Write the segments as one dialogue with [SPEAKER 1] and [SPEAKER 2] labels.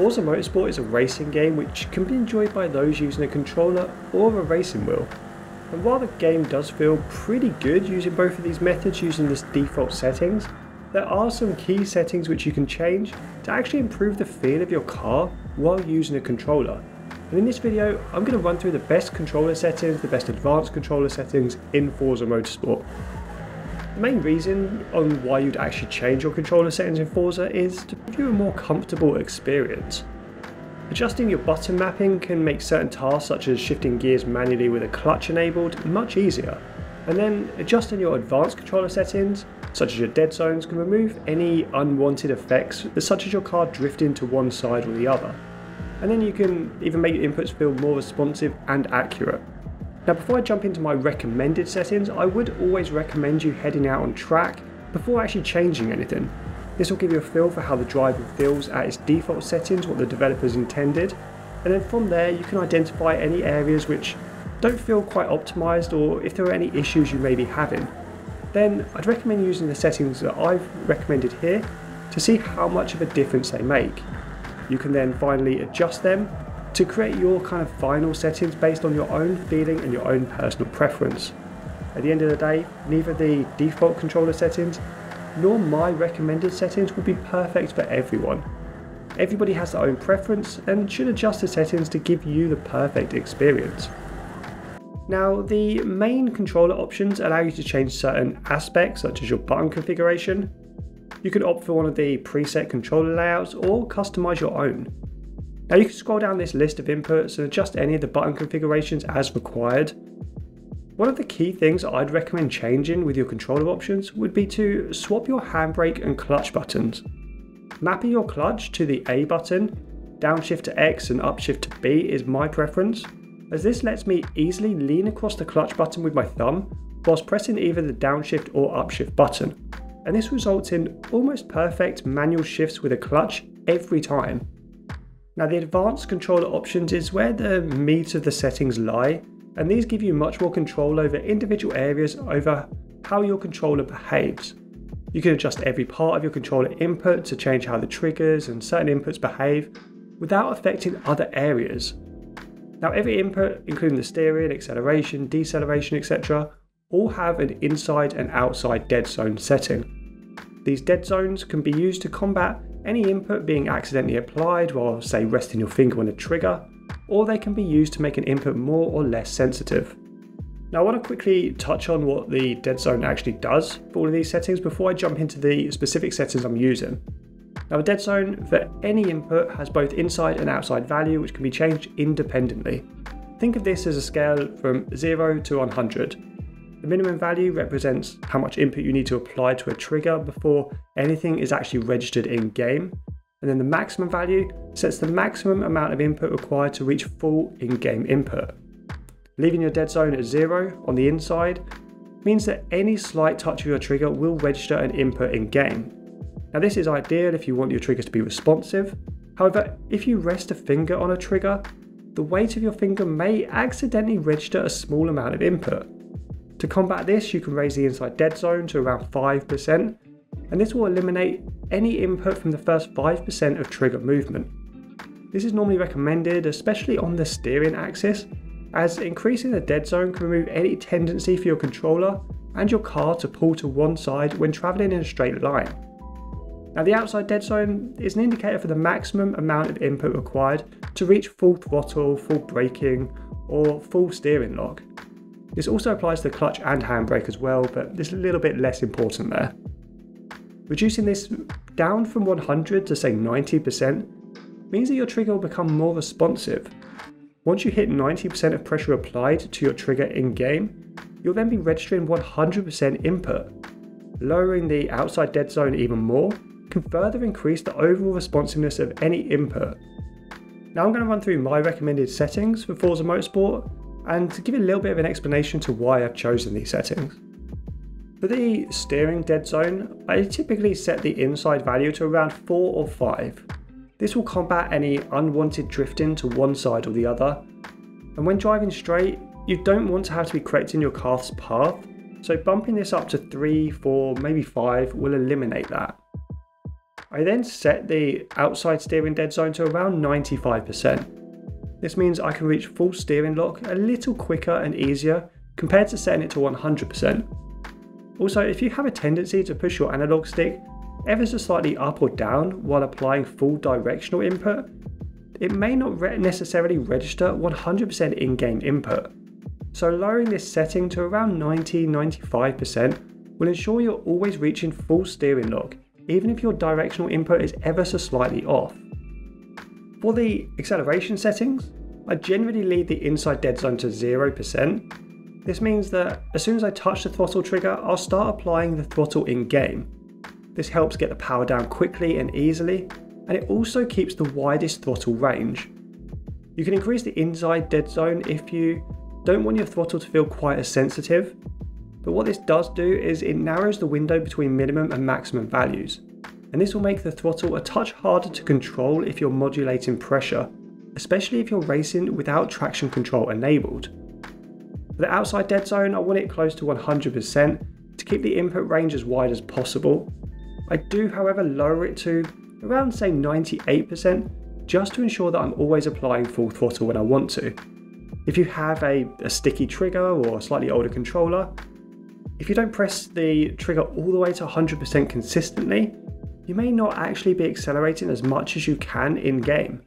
[SPEAKER 1] Forza Motorsport is a racing game which can be enjoyed by those using a controller or a racing wheel. And while the game does feel pretty good using both of these methods using the default settings, there are some key settings which you can change to actually improve the feel of your car while using a controller. And in this video, I'm going to run through the best controller settings, the best advanced controller settings in Forza Motorsport. The main reason on why you'd actually change your controller settings in Forza is to give you a more comfortable experience. Adjusting your button mapping can make certain tasks such as shifting gears manually with a clutch enabled much easier. And then adjusting your advanced controller settings, such as your dead zones, can remove any unwanted effects such as your car drifting to one side or the other. And then you can even make your inputs feel more responsive and accurate. Now before I jump into my recommended settings, I would always recommend you heading out on track before actually changing anything. This will give you a feel for how the driver feels at its default settings, what the developers intended, and then from there you can identify any areas which don't feel quite optimized or if there are any issues you may be having. Then I'd recommend using the settings that I've recommended here to see how much of a difference they make. You can then finally adjust them to create your kind of final settings based on your own feeling and your own personal preference. At the end of the day, neither the default controller settings nor my recommended settings will be perfect for everyone. Everybody has their own preference and should adjust the settings to give you the perfect experience. Now, the main controller options allow you to change certain aspects, such as your button configuration. You can opt for one of the preset controller layouts or customize your own. Now, you can scroll down this list of inputs and adjust any of the button configurations as required. One of the key things I'd recommend changing with your controller options would be to swap your handbrake and clutch buttons. Mapping your clutch to the A button, downshift to X and upshift to B is my preference, as this lets me easily lean across the clutch button with my thumb whilst pressing either the downshift or upshift button. And this results in almost perfect manual shifts with a clutch every time. Now the advanced controller options is where the meat of the settings lie and these give you much more control over individual areas over how your controller behaves. You can adjust every part of your controller input to change how the triggers and certain inputs behave without affecting other areas. Now every input, including the steering, acceleration, deceleration, etc., all have an inside and outside dead zone setting. These dead zones can be used to combat any input being accidentally applied while say resting your finger on a trigger, or they can be used to make an input more or less sensitive. Now I want to quickly touch on what the dead zone actually does for all of these settings before I jump into the specific settings I'm using. Now a dead zone for any input has both inside and outside value which can be changed independently. Think of this as a scale from 0 to 100. The minimum value represents how much input you need to apply to a trigger before anything is actually registered in game, and then the maximum value sets the maximum amount of input required to reach full in-game input. Leaving your dead zone at zero on the inside means that any slight touch of your trigger will register an input in game. Now this is ideal if you want your triggers to be responsive, however if you rest a finger on a trigger, the weight of your finger may accidentally register a small amount of input. To combat this you can raise the inside dead zone to around 5% and this will eliminate any input from the first 5% of trigger movement. This is normally recommended, especially on the steering axis, as increasing the dead zone can remove any tendency for your controller and your car to pull to one side when travelling in a straight line. Now the outside dead zone is an indicator for the maximum amount of input required to reach full throttle, full braking, or full steering lock. This also applies to the clutch and handbrake as well, but it's a little bit less important there. Reducing this down from 100 to say 90% means that your trigger will become more responsive. Once you hit 90% of pressure applied to your trigger in game, you'll then be registering 100% input. Lowering the outside dead zone even more can further increase the overall responsiveness of any input. Now I'm going to run through my recommended settings for Forza Motorsport and to give you a little bit of an explanation to why I've chosen these settings. For the steering dead zone, I typically set the inside value to around 4 or 5. This will combat any unwanted drifting to one side or the other. And when driving straight, you don't want to have to be correcting your car's path, so bumping this up to 3, 4, maybe 5 will eliminate that. I then set the outside steering dead zone to around 95%. This means I can reach full steering lock a little quicker and easier compared to setting it to 100%. Also, if you have a tendency to push your analog stick ever so slightly up or down while applying full directional input, it may not re necessarily register 100% in-game input. So lowering this setting to around 90-95% will ensure you're always reaching full steering lock even if your directional input is ever so slightly off. For the acceleration settings, I generally leave the inside dead zone to 0%. This means that as soon as I touch the throttle trigger, I'll start applying the throttle in game. This helps get the power down quickly and easily, and it also keeps the widest throttle range. You can increase the inside dead zone if you don't want your throttle to feel quite as sensitive, but what this does do is it narrows the window between minimum and maximum values. And this will make the throttle a touch harder to control if you're modulating pressure, especially if you're racing without traction control enabled. For the outside dead zone, I want it close to 100% to keep the input range as wide as possible. I do however lower it to around say 98% just to ensure that I'm always applying full throttle when I want to. If you have a, a sticky trigger or a slightly older controller, if you don't press the trigger all the way to 100% consistently, you may not actually be accelerating as much as you can in game.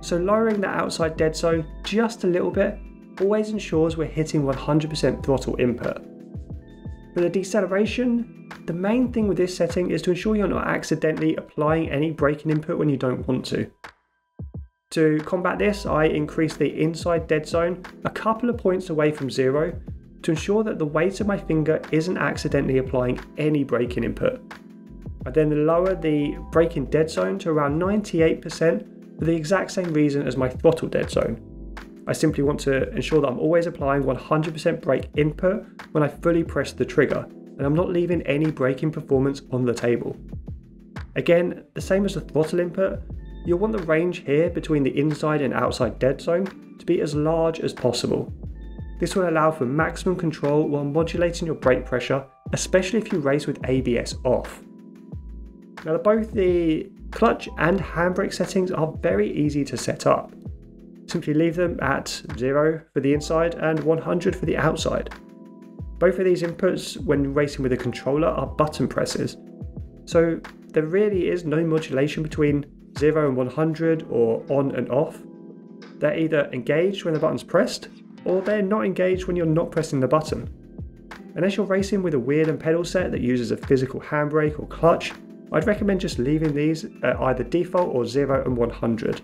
[SPEAKER 1] So lowering the outside dead zone just a little bit always ensures we're hitting 100% throttle input. For the deceleration, the main thing with this setting is to ensure you're not accidentally applying any braking input when you don't want to. To combat this, I increase the inside dead zone a couple of points away from zero to ensure that the weight of my finger isn't accidentally applying any braking input. I then lower the braking dead zone to around 98% for the exact same reason as my throttle dead zone. I simply want to ensure that I'm always applying 100% brake input when I fully press the trigger, and I'm not leaving any braking performance on the table. Again, the same as the throttle input, you'll want the range here between the inside and outside dead zone to be as large as possible. This will allow for maximum control while modulating your brake pressure, especially if you race with ABS off. Now both the clutch and handbrake settings are very easy to set up. Simply leave them at 0 for the inside and 100 for the outside. Both of these inputs when racing with a controller are button presses, so there really is no modulation between 0 and 100 or on and off. They're either engaged when the button's pressed or they're not engaged when you're not pressing the button. Unless you're racing with a wheel and pedal set that uses a physical handbrake or clutch, I'd recommend just leaving these at either default or 0 and 100.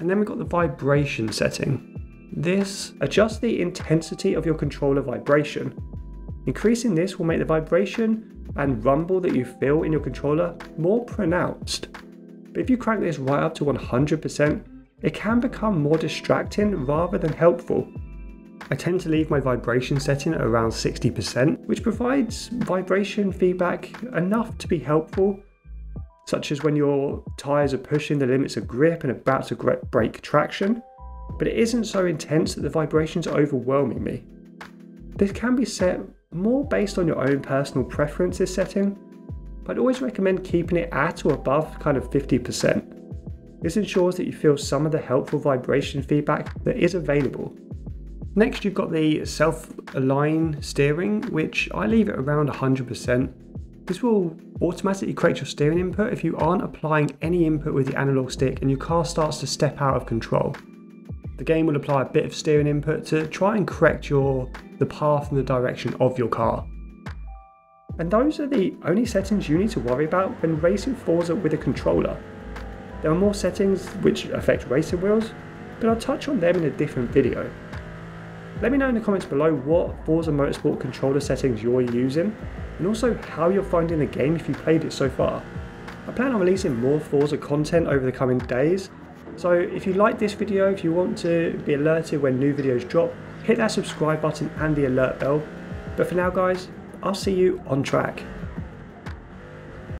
[SPEAKER 1] And then we've got the vibration setting. This adjusts the intensity of your controller vibration. Increasing this will make the vibration and rumble that you feel in your controller more pronounced. But if you crank this right up to 100%, it can become more distracting rather than helpful. I tend to leave my vibration setting at around 60%, which provides vibration feedback enough to be helpful, such as when your tyres are pushing the limits of grip and about to break traction, but it isn't so intense that the vibrations are overwhelming me. This can be set more based on your own personal preferences setting, but I'd always recommend keeping it at or above kind of 50%. This ensures that you feel some of the helpful vibration feedback that is available. Next, you've got the self-align steering, which I leave it around 100%. This will automatically correct your steering input if you aren't applying any input with the analog stick and your car starts to step out of control. The game will apply a bit of steering input to try and correct your the path and the direction of your car. And those are the only settings you need to worry about when racing Forza with a controller. There are more settings which affect racing wheels, but I'll touch on them in a different video. Let me know in the comments below what Forza Motorsport controller settings you're using, and also how you're finding the game if you played it so far. I plan on releasing more Forza content over the coming days, so if you like this video, if you want to be alerted when new videos drop, hit that subscribe button and the alert bell. But for now guys, I'll see you on track.